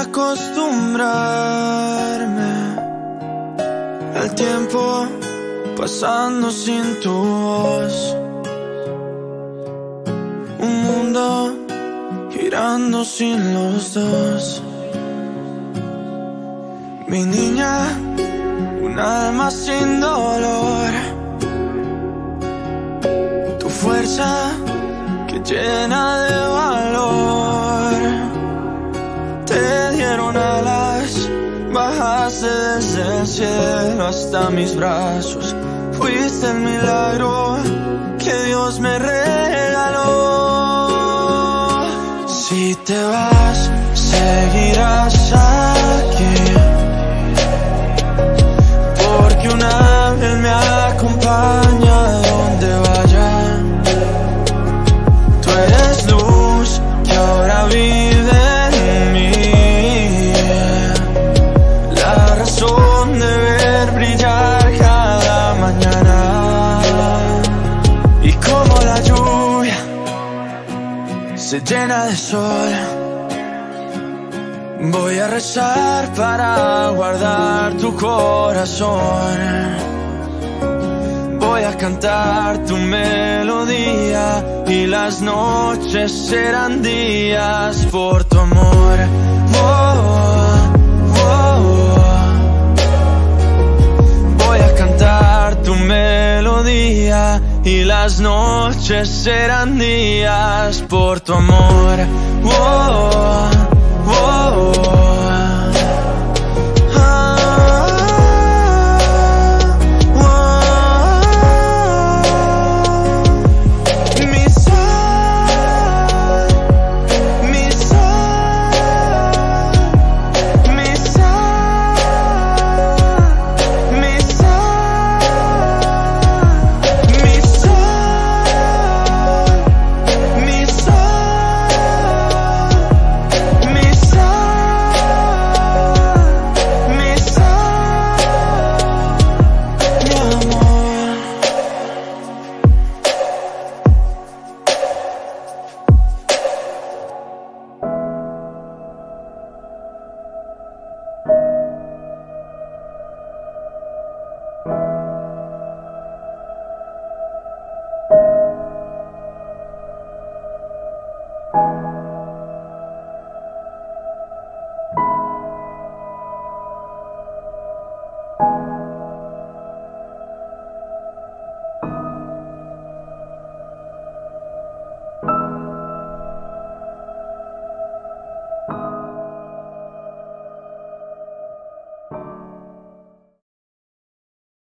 acostumbrarme. El tiempo pasando sin tu voz. Sin los dos. Mi niña, un alma sin dolor. Tu fuerza que llena de valor. Te dieron alas, bajaste desde el cielo hasta mis brazos. Fuiste el milagro que Dios me regaló. Si te vas, seguirás se llena de sol. Voy a rezar para guardar tu corazón. Voy a cantar tu melodía y las noches serán días por tu amor. Y las noches serán días por tu amor. you